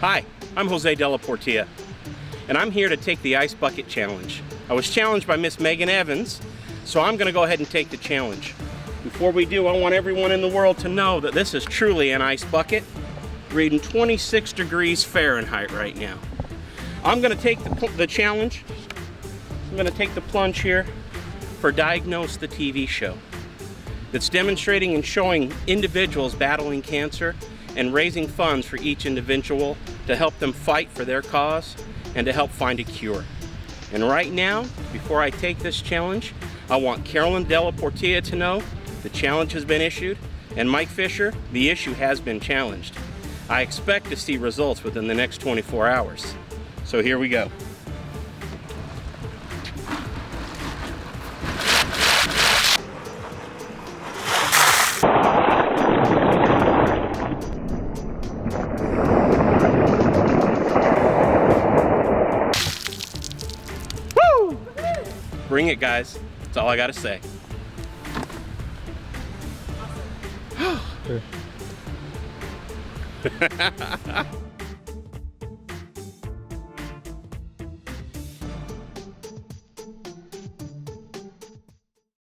Hi, I'm Jose De La Portilla, and I'm here to take the Ice Bucket Challenge. I was challenged by Miss Megan Evans, so I'm gonna go ahead and take the challenge. Before we do, I want everyone in the world to know that this is truly an ice bucket, reading 26 degrees Fahrenheit right now. I'm gonna take the, the challenge, I'm gonna take the plunge here for Diagnosed TV show. It's demonstrating and showing individuals battling cancer and raising funds for each individual to help them fight for their cause and to help find a cure. And right now, before I take this challenge, I want Carolyn De La Portilla to know the challenge has been issued and Mike Fisher, the issue has been challenged. I expect to see results within the next 24 hours. So here we go. Bring it, guys. That's all I gotta say.